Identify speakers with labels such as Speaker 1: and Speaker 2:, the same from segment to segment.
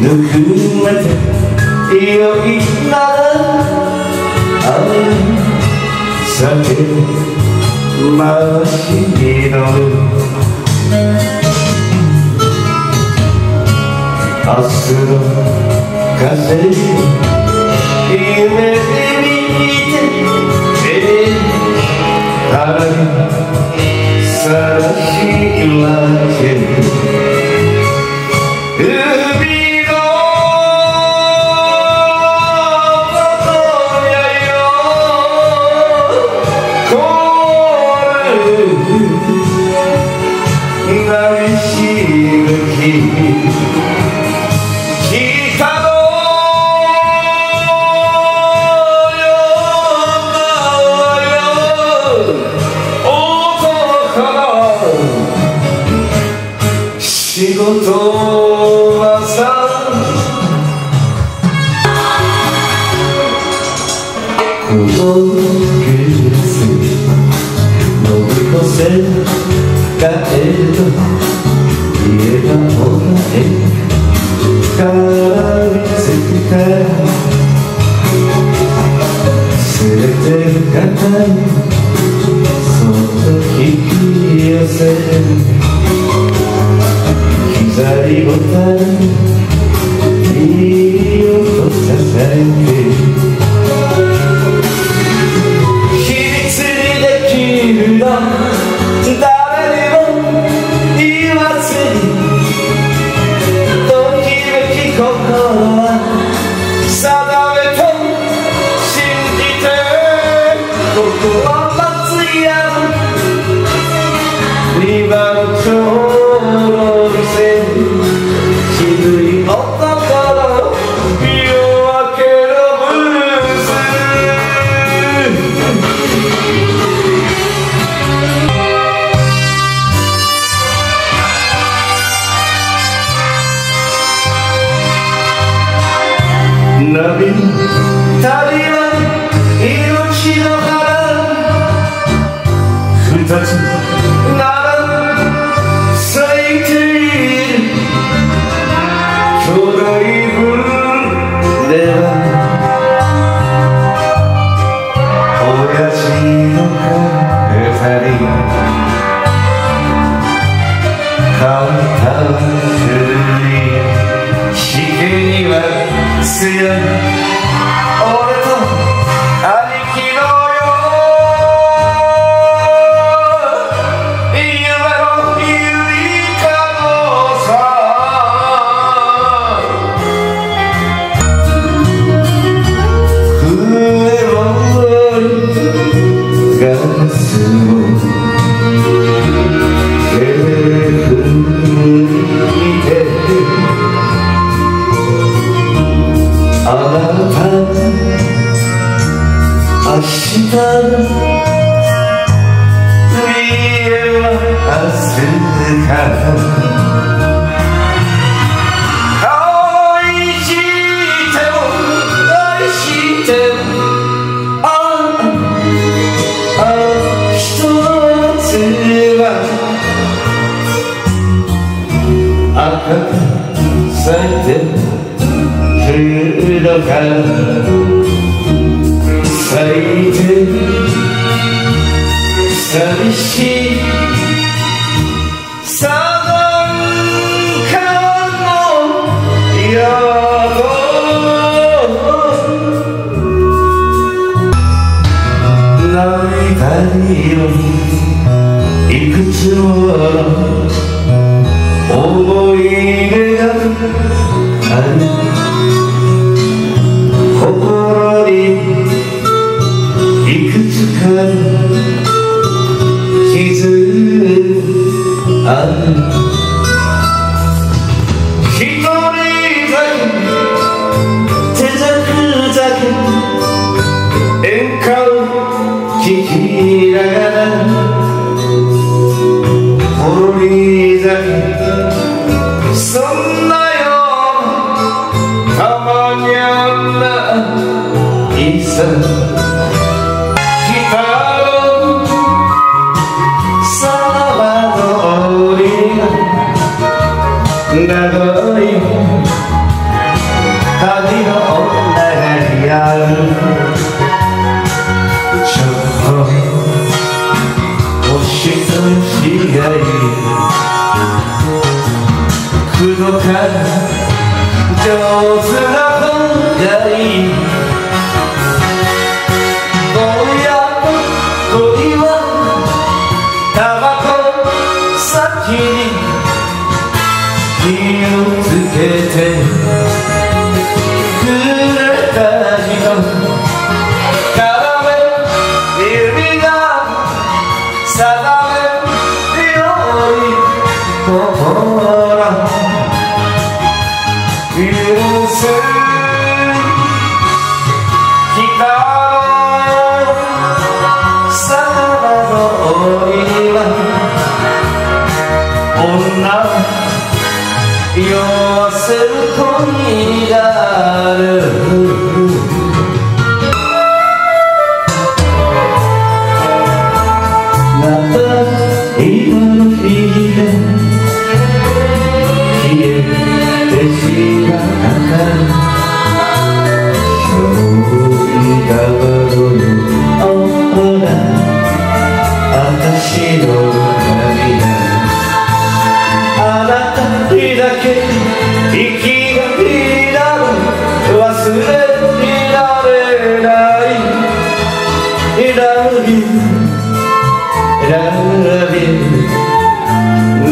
Speaker 1: ぬくめてよいならあ酒回しの明日の風夢見て花にさしませこの季節乗り越せたえと家がお前から見つけたすれてる方にそっと引き寄せるりボタンいい音ささえてきるの旅は命の花二つ日から愛しても愛してもああ一つは赤く咲いてるのか。咲いて寂しい。Then come, 虫がいる上手な本がいぼうやと恋はタバコ先に許す光魚の檻は女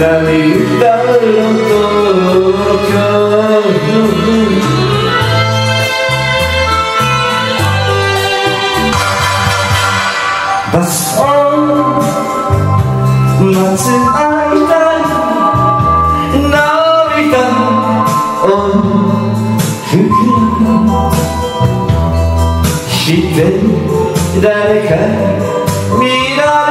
Speaker 1: 涙の東京バスオン待つ間して誰か見られ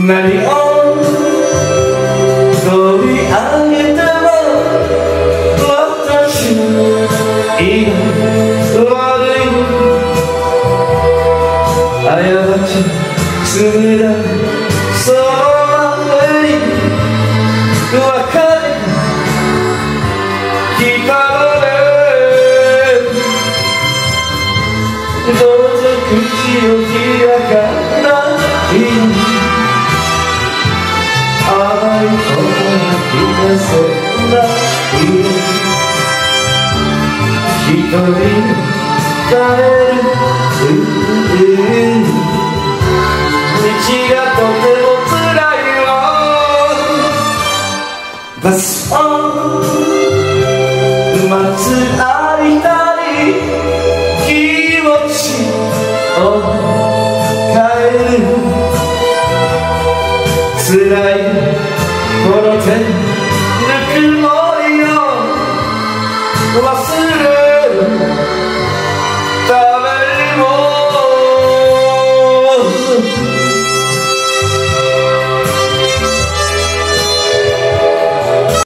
Speaker 1: 何を取り上げても私のいい悪い過ち罪だその前に別れ聞かれどうぞ口を開バスを待つ間に気持ちを変える。つらいこの手。